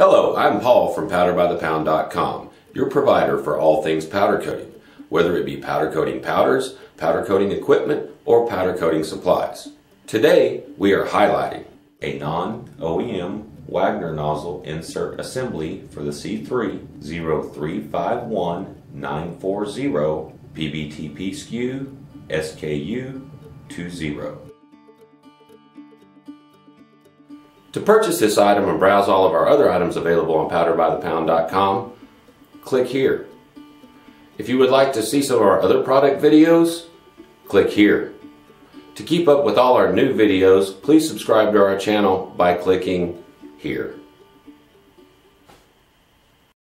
Hello, I'm Paul from PowderBuyThePound.com, your provider for all things powder coating, whether it be powder coating powders, powder coating equipment, or powder coating supplies. Today, we are highlighting a non-OEM Wagner nozzle insert assembly for the C3 0351940 PBTP SKU SKU 20. To purchase this item and browse all of our other items available on powderbuythepound.com, click here. If you would like to see some of our other product videos, click here. To keep up with all our new videos, please subscribe to our channel by clicking here.